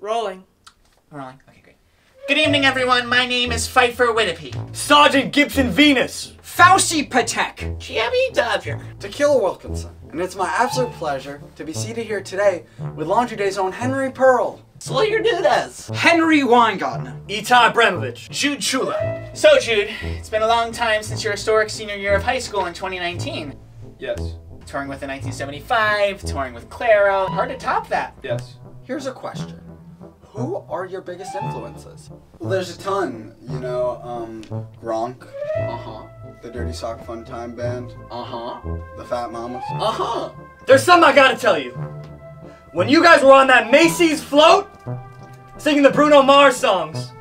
Rolling. Rolling. Okay, great. Good evening, everyone. My name is Pfeiffer Wittapee. Sergeant Gibson Venus. Fauzi Patek. Jimmy Dodger. Tequila Wilkinson. And it's my absolute pleasure to be seated here today with Laundry Day's own Henry Pearl. Sawyer Nunes. Henry Weingartner. Etai Abramovich. Jude Ciulla. So, Jude, it's been a long time since your historic senior year of high school in 2019. Yes. Touring with the 1975, touring with Clairo. Hard to top that. Yes. Here's a question. Who are your biggest influences? Well, there's a ton. You know, um, Gronk. Uh-huh. The Dirty Sock Fun Time Band. Uh-huh. The Fat Mamas. Uh-huh. There's something I gotta tell you. When you guys were on that Macy's float, singing the Bruno Mars songs,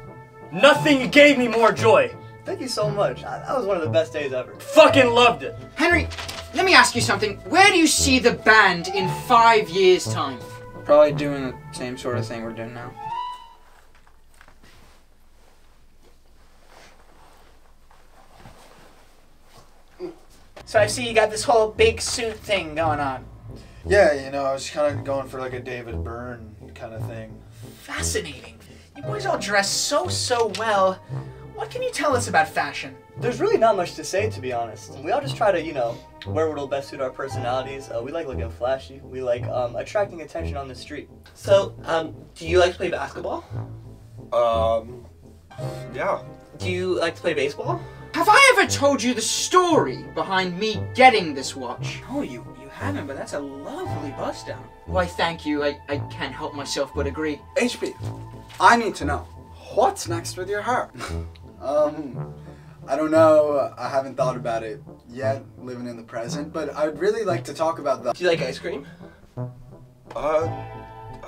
nothing gave me more joy. Thank you so much. That was one of the best days ever. Fucking loved it. Henry, let me ask you something. Where do you see the band in five years' time? Probably doing the same sort of thing we're doing now. So I see you got this whole big suit thing going on. Yeah, you know, I was kind of going for like a David Byrne kind of thing. Fascinating. You boys all dress so, so well. What can you tell us about fashion? There's really not much to say, to be honest. We all just try to, you know, wear what'll best suit our personalities. Uh, we like looking flashy. We like um, attracting attention on the street. So, um, do you like to play basketball? Um, yeah. Do you like to play baseball? Have I ever told you the story behind me getting this watch? Oh, you you haven't, but that's a lovely bust down. Why, thank you. I, I can't help myself but agree. HP, I need to know. What's next with your hair? um, I don't know. I haven't thought about it yet, living in the present, but I'd really like to talk about the. Do you like ice cream? Uh,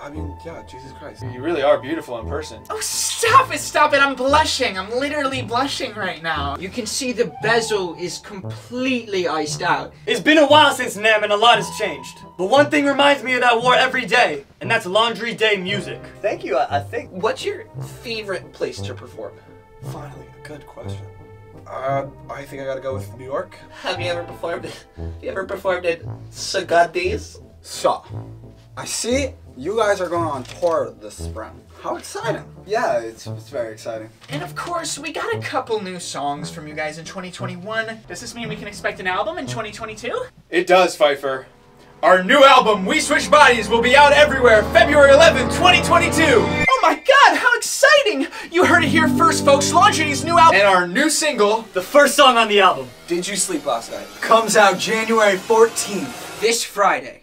I mean, yeah, Jesus Christ. You really are beautiful in person. Oh, stop it, stop it. I'm blushing. I'm literally blushing right now. You can see the bezel is completely iced out. It's been a while since NAM and a lot has changed. But one thing reminds me of that war every day, and that's Laundry Day music. Thank you. I, I think. What's your favorite place to perform? Finally, a good question. Uh, I think I gotta go with New York. Have you ever performed? Have you ever performed at Sagadi's? So, I see you guys are going on tour this spring. How exciting! Yeah, it's, it's very exciting. And of course, we got a couple new songs from you guys in 2021. Does this mean we can expect an album in 2022? It does, Pfeiffer. Our new album, We Switched Bodies, will be out everywhere February 11th, 2022. Here first, folks. Laundry's new album. And our new single, The first song on the album. Did You Sleep Last Night? Comes out January 14th. This Friday.